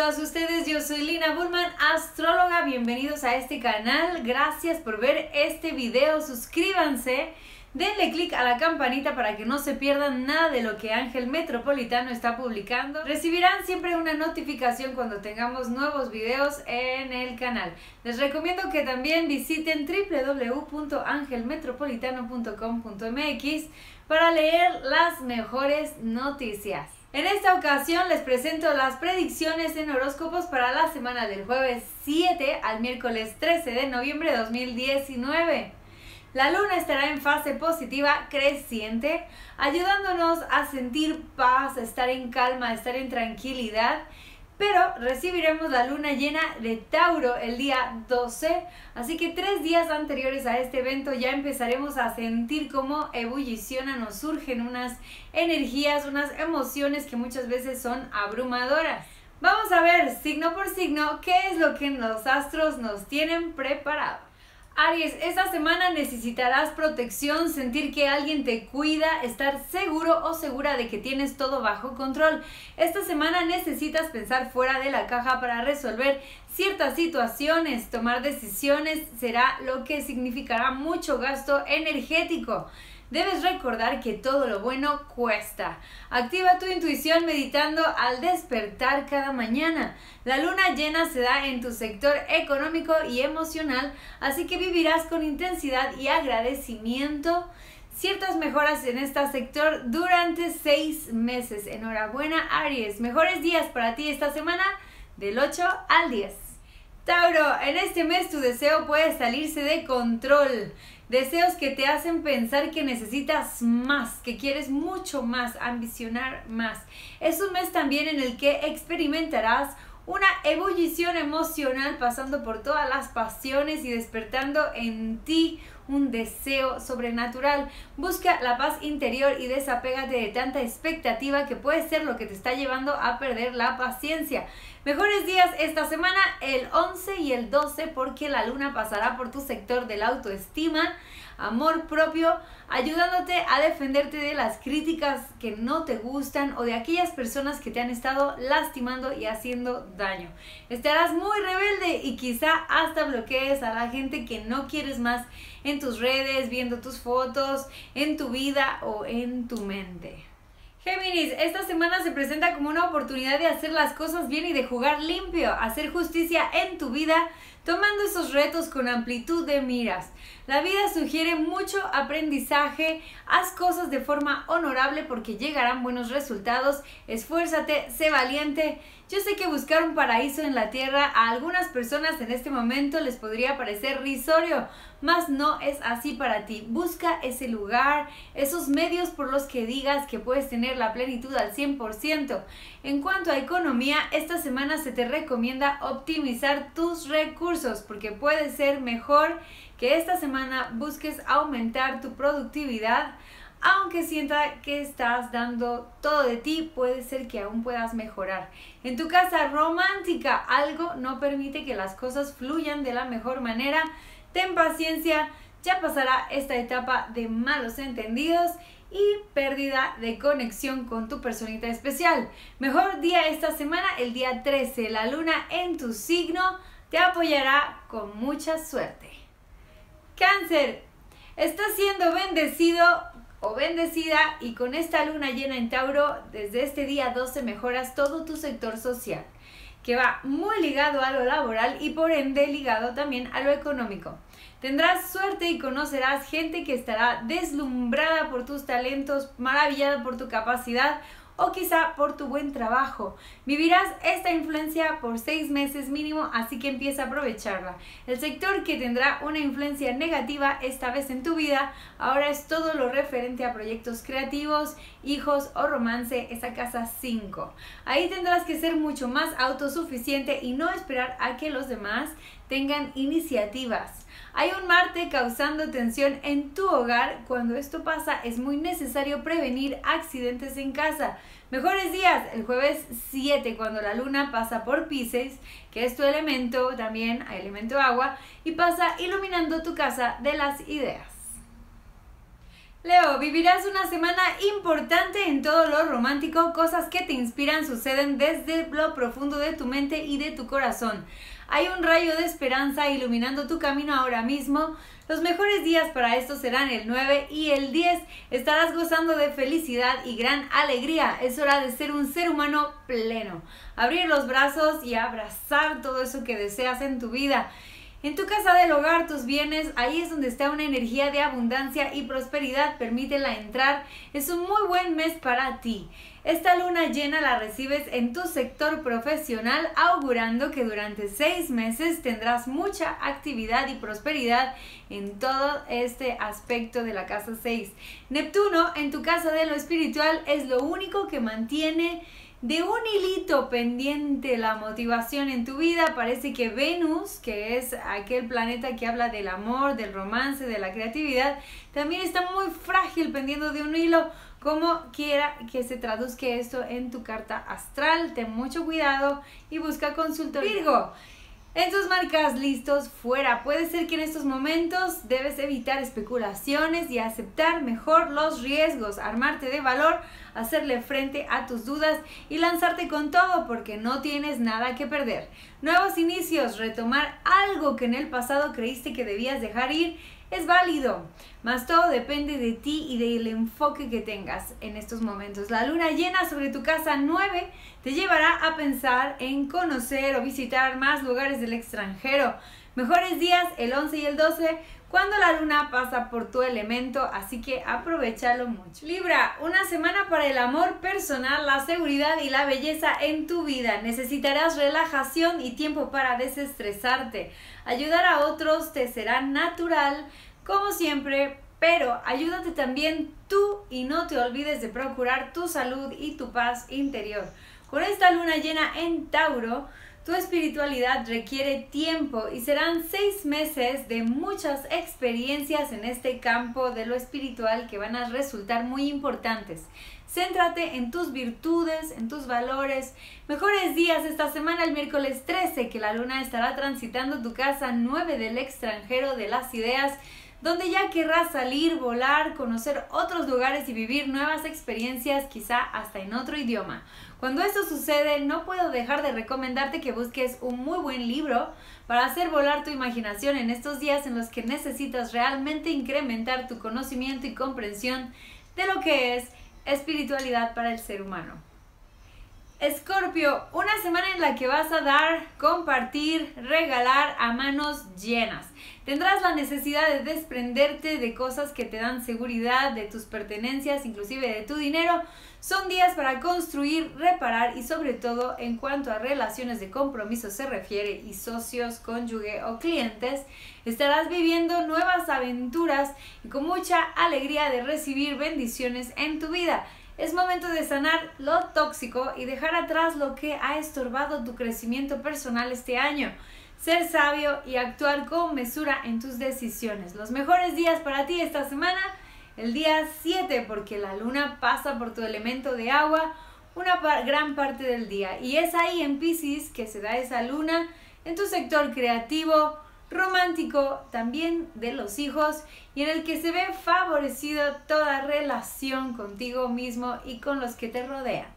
todos ustedes, yo soy Lina Bullman, astróloga, bienvenidos a este canal, gracias por ver este video, suscríbanse, denle click a la campanita para que no se pierdan nada de lo que Ángel Metropolitano está publicando, recibirán siempre una notificación cuando tengamos nuevos videos en el canal. Les recomiendo que también visiten www.angelmetropolitano.com.mx para leer las mejores noticias. En esta ocasión les presento las predicciones en horóscopos para la semana del jueves 7 al miércoles 13 de noviembre de 2019. La luna estará en fase positiva creciente, ayudándonos a sentir paz, estar en calma, estar en tranquilidad pero recibiremos la luna llena de Tauro el día 12, así que tres días anteriores a este evento ya empezaremos a sentir cómo ebullicionan o surgen unas energías, unas emociones que muchas veces son abrumadoras. Vamos a ver signo por signo qué es lo que los astros nos tienen preparado. Aries, esta semana necesitarás protección, sentir que alguien te cuida, estar seguro o segura de que tienes todo bajo control. Esta semana necesitas pensar fuera de la caja para resolver ciertas situaciones. Tomar decisiones será lo que significará mucho gasto energético. Debes recordar que todo lo bueno cuesta. Activa tu intuición meditando al despertar cada mañana. La luna llena se da en tu sector económico y emocional, así que vivirás con intensidad y agradecimiento ciertas mejoras en este sector durante seis meses. Enhorabuena Aries. Mejores días para ti esta semana del 8 al 10. Tauro, en este mes tu deseo puede salirse de control. Deseos que te hacen pensar que necesitas más, que quieres mucho más, ambicionar más. Es un mes también en el que experimentarás una ebullición emocional pasando por todas las pasiones y despertando en ti un deseo sobrenatural. Busca la paz interior y desapégate de tanta expectativa que puede ser lo que te está llevando a perder la paciencia. Mejores días esta semana, el 11 y el 12, porque la luna pasará por tu sector de la autoestima, amor propio, ayudándote a defenderte de las críticas que no te gustan o de aquellas personas que te han estado lastimando y haciendo daño. Estarás muy rebelde y quizá hasta bloquees a la gente que no quieres más en tus redes, viendo tus fotos, en tu vida o en tu mente. Géminis, esta semana se presenta como una oportunidad de hacer las cosas bien y de jugar limpio, hacer justicia en tu vida, tomando esos retos con amplitud de miras. La vida sugiere mucho aprendizaje, haz cosas de forma honorable porque llegarán buenos resultados, esfuérzate, sé valiente. Yo sé que buscar un paraíso en la tierra a algunas personas en este momento les podría parecer risorio, mas no es así para ti. Busca ese lugar, esos medios por los que digas que puedes tener la plenitud al 100%. En cuanto a economía, esta semana se te recomienda optimizar tus recursos porque puede ser mejor que esta semana busques aumentar tu productividad. Aunque sienta que estás dando todo de ti, puede ser que aún puedas mejorar. En tu casa romántica, algo no permite que las cosas fluyan de la mejor manera Ten paciencia, ya pasará esta etapa de malos entendidos y pérdida de conexión con tu personita especial. Mejor día esta semana, el día 13. La luna en tu signo te apoyará con mucha suerte. Cáncer, estás siendo bendecido o bendecida y con esta luna llena en Tauro, desde este día 12 mejoras todo tu sector social que va muy ligado a lo laboral y por ende ligado también a lo económico. Tendrás suerte y conocerás gente que estará deslumbrada por tus talentos, maravillada por tu capacidad o quizá por tu buen trabajo. Vivirás esta influencia por seis meses mínimo, así que empieza a aprovecharla. El sector que tendrá una influencia negativa esta vez en tu vida, ahora es todo lo referente a proyectos creativos, hijos o romance, esa casa 5. Ahí tendrás que ser mucho más autosuficiente y no esperar a que los demás tengan iniciativas. Hay un Marte causando tensión en tu hogar. Cuando esto pasa es muy necesario prevenir accidentes en casa. Mejores días, el jueves 7 cuando la luna pasa por Pisces, que es tu elemento también, elemento agua, y pasa iluminando tu casa de las ideas. Leo, vivirás una semana importante en todo lo romántico, cosas que te inspiran suceden desde lo profundo de tu mente y de tu corazón. Hay un rayo de esperanza iluminando tu camino ahora mismo. Los mejores días para esto serán el 9 y el 10. Estarás gozando de felicidad y gran alegría. Es hora de ser un ser humano pleno. Abrir los brazos y abrazar todo eso que deseas en tu vida. En tu casa del hogar, tus bienes, ahí es donde está una energía de abundancia y prosperidad, permítela entrar. Es un muy buen mes para ti. Esta luna llena la recibes en tu sector profesional, augurando que durante seis meses tendrás mucha actividad y prosperidad en todo este aspecto de la casa 6. Neptuno en tu casa de lo espiritual es lo único que mantiene de un hilito pendiente la motivación en tu vida, parece que Venus, que es aquel planeta que habla del amor, del romance, de la creatividad, también está muy frágil pendiendo de un hilo. Como quiera que se traduzca esto en tu carta astral, ten mucho cuidado y busca consultoría. Virgo, en tus marcas listos, fuera. Puede ser que en estos momentos debes evitar especulaciones y aceptar mejor los riesgos, armarte de valor, hacerle frente a tus dudas y lanzarte con todo porque no tienes nada que perder. Nuevos inicios, retomar algo que en el pasado creíste que debías dejar ir es válido, mas todo depende de ti y del enfoque que tengas en estos momentos. La luna llena sobre tu casa 9 te llevará a pensar en conocer o visitar más lugares del extranjero. Mejores días el 11 y el 12 cuando la luna pasa por tu elemento, así que aprovechalo mucho. Libra, una semana para el amor personal, la seguridad y la belleza en tu vida. Necesitarás relajación y tiempo para desestresarte. Ayudar a otros te será natural, como siempre, pero ayúdate también tú y no te olvides de procurar tu salud y tu paz interior. Con esta luna llena en Tauro, tu espiritualidad requiere tiempo y serán seis meses de muchas experiencias en este campo de lo espiritual que van a resultar muy importantes. Céntrate en tus virtudes, en tus valores. Mejores días esta semana, el miércoles 13, que la luna estará transitando tu casa 9 del extranjero de las ideas donde ya querrás salir, volar, conocer otros lugares y vivir nuevas experiencias, quizá hasta en otro idioma. Cuando esto sucede, no puedo dejar de recomendarte que busques un muy buen libro para hacer volar tu imaginación en estos días en los que necesitas realmente incrementar tu conocimiento y comprensión de lo que es espiritualidad para el ser humano. Escorpio, una semana en la que vas a dar, compartir, regalar a manos llenas. Tendrás la necesidad de desprenderte de cosas que te dan seguridad, de tus pertenencias, inclusive de tu dinero. Son días para construir, reparar y sobre todo en cuanto a relaciones de compromiso se refiere y socios, cónyuge o clientes, estarás viviendo nuevas aventuras y con mucha alegría de recibir bendiciones en tu vida. Es momento de sanar lo tóxico y dejar atrás lo que ha estorbado tu crecimiento personal este año. Ser sabio y actuar con mesura en tus decisiones. Los mejores días para ti esta semana, el día 7, porque la luna pasa por tu elemento de agua una gran parte del día. Y es ahí en Pisces que se da esa luna en tu sector creativo, romántico, también de los hijos y en el que se ve favorecido toda relación contigo mismo y con los que te rodean.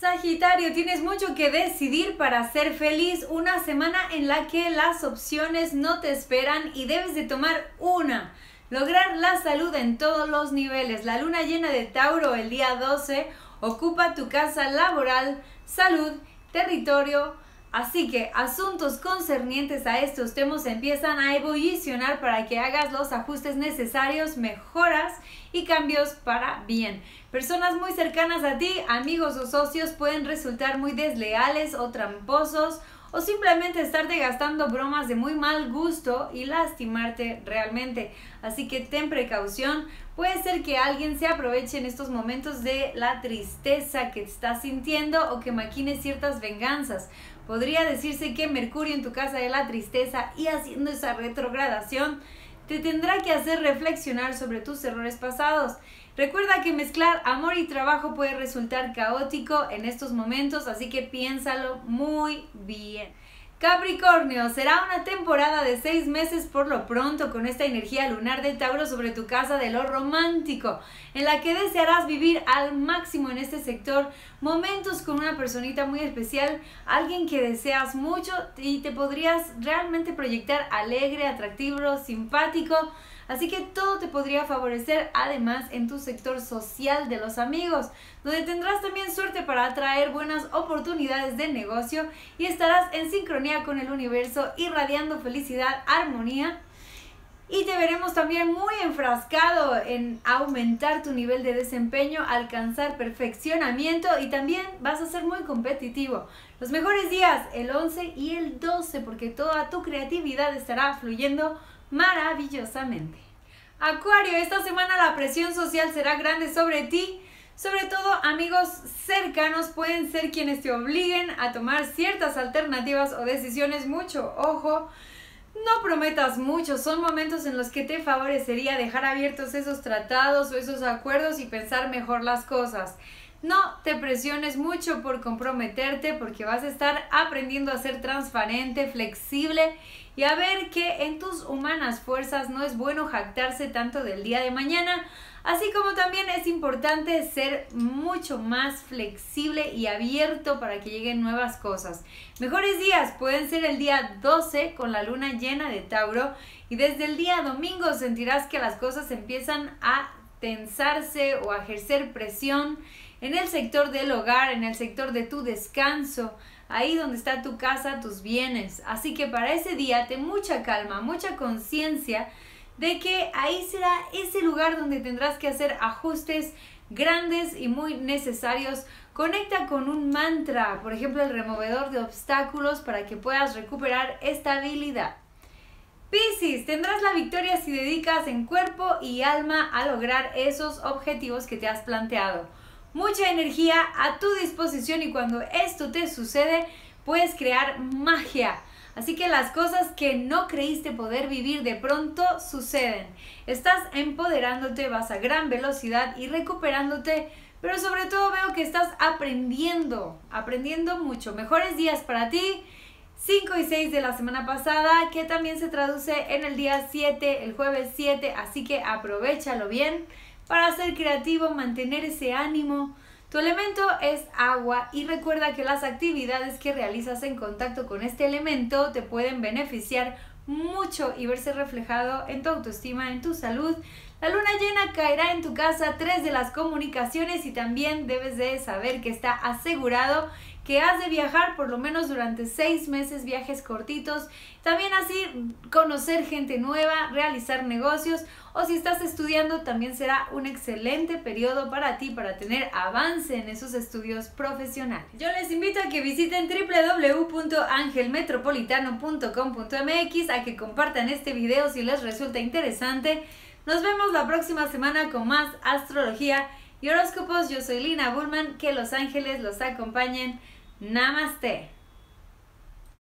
Sagitario, tienes mucho que decidir para ser feliz, una semana en la que las opciones no te esperan y debes de tomar una. Lograr la salud en todos los niveles. La luna llena de Tauro el día 12 ocupa tu casa laboral, salud, territorio, Así que asuntos concernientes a estos temas empiezan a evolucionar para que hagas los ajustes necesarios, mejoras y cambios para bien. Personas muy cercanas a ti, amigos o socios, pueden resultar muy desleales o tramposos o simplemente estarte gastando bromas de muy mal gusto y lastimarte realmente. Así que ten precaución. Puede ser que alguien se aproveche en estos momentos de la tristeza que estás sintiendo o que maquine ciertas venganzas. Podría decirse que Mercurio en tu casa de la tristeza y haciendo esa retrogradación te tendrá que hacer reflexionar sobre tus errores pasados. Recuerda que mezclar amor y trabajo puede resultar caótico en estos momentos, así que piénsalo muy bien. Capricornio, será una temporada de seis meses por lo pronto con esta energía lunar de Tauro sobre tu casa de lo romántico, en la que desearás vivir al máximo en este sector momentos con una personita muy especial, alguien que deseas mucho y te podrías realmente proyectar alegre, atractivo, simpático. Así que todo te podría favorecer además en tu sector social de los amigos, donde tendrás también suerte para atraer buenas oportunidades de negocio y estarás en sincronía con el universo, irradiando felicidad, armonía y te veremos también muy enfrascado en aumentar tu nivel de desempeño, alcanzar perfeccionamiento y también vas a ser muy competitivo. Los mejores días, el 11 y el 12, porque toda tu creatividad estará fluyendo maravillosamente. Acuario, esta semana la presión social será grande sobre ti. Sobre todo amigos cercanos pueden ser quienes te obliguen a tomar ciertas alternativas o decisiones mucho. Ojo, no prometas mucho, son momentos en los que te favorecería dejar abiertos esos tratados o esos acuerdos y pensar mejor las cosas. No te presiones mucho por comprometerte porque vas a estar aprendiendo a ser transparente, flexible y a ver que en tus humanas fuerzas no es bueno jactarse tanto del día de mañana, así como también es importante ser mucho más flexible y abierto para que lleguen nuevas cosas. Mejores días pueden ser el día 12 con la luna llena de Tauro y desde el día domingo sentirás que las cosas empiezan a tensarse o a ejercer presión en el sector del hogar, en el sector de tu descanso, ahí donde está tu casa, tus bienes. Así que para ese día ten mucha calma, mucha conciencia de que ahí será ese lugar donde tendrás que hacer ajustes grandes y muy necesarios. Conecta con un mantra, por ejemplo el removedor de obstáculos para que puedas recuperar estabilidad. Piscis, tendrás la victoria si dedicas en cuerpo y alma a lograr esos objetivos que te has planteado mucha energía a tu disposición y cuando esto te sucede, puedes crear magia. Así que las cosas que no creíste poder vivir de pronto suceden. Estás empoderándote, vas a gran velocidad y recuperándote, pero sobre todo veo que estás aprendiendo, aprendiendo mucho. Mejores días para ti. 5 y 6 de la semana pasada, que también se traduce en el día 7, el jueves 7, así que aprovechalo bien para ser creativo, mantener ese ánimo. Tu elemento es agua y recuerda que las actividades que realizas en contacto con este elemento te pueden beneficiar mucho y verse reflejado en tu autoestima, en tu salud. La luna llena caerá en tu casa tres de las comunicaciones y también debes de saber que está asegurado que has de viajar por lo menos durante seis meses, viajes cortitos, también así conocer gente nueva, realizar negocios o si estás estudiando también será un excelente periodo para ti para tener avance en esos estudios profesionales. Yo les invito a que visiten www.angelmetropolitano.com.mx, a que compartan este video si les resulta interesante. Nos vemos la próxima semana con más astrología y horóscopos. Yo soy Lina Bullman, que los ángeles los acompañen. Namaste.